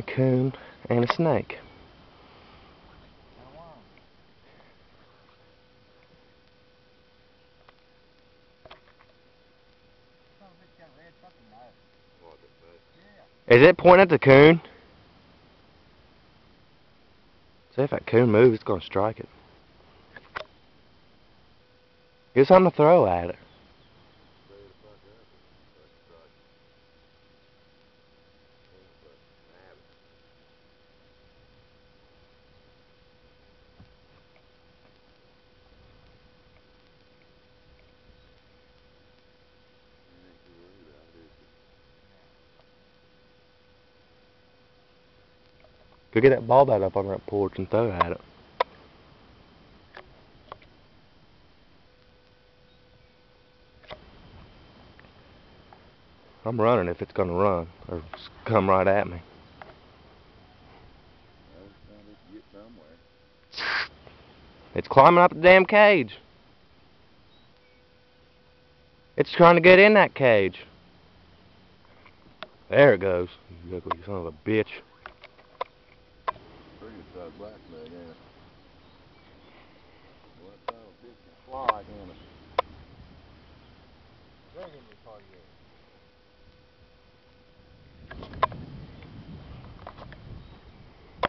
a coon, and a snake. Is it pointing at the coon? See if that coon moves, it's gonna strike it. Get something to throw at it. Go get that ball bat up on that porch and throw at it. I'm running if it's gonna run or come right at me. It's climbing up the damn cage. It's trying to get in that cage. There it goes. You ugly son of a bitch. Pretty size black leg, ain't it? Well, that son of a bitch can fly, can it? Yours.